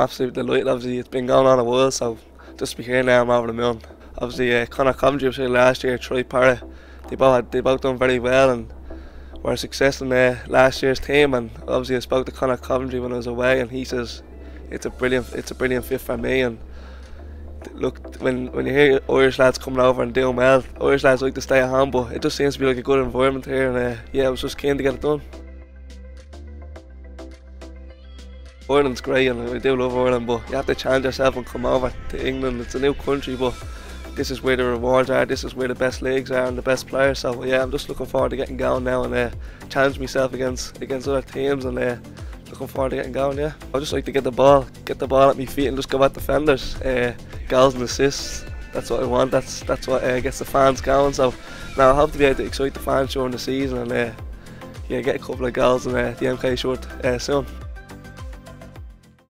I'm absolutely delighted. Obviously, it's been going on a while, so just to be here now, I'm over the moon. Obviously, uh, Conor Coventry was here last year, Troy Parrott. They both had, they both done very well and were a success in uh, last year's team. And obviously, I spoke to Conor Coventry when I was away, and he says it's a brilliant it's a brilliant fit for me. And look, when when you hear Irish lads coming over and doing well, Irish lads like to stay at home, but it just seems to be like a good environment here. And uh, yeah, I was just keen to get it done. Ireland's great and we do love Ireland, but you have to challenge yourself and come over to England. It's a new country, but this is where the rewards are, this is where the best leagues are and the best players. So yeah, I'm just looking forward to getting going now and uh, challenge myself against against other teams and uh, looking forward to getting going. Yeah, I just like to get the ball, get the ball at my feet and just go at defenders, uh, goals and assists. That's what I want. That's that's what uh, gets the fans going. So now I hope to be able to excite the fans during the season and uh, yeah, get a couple of goals in uh, the MK shirt uh, soon.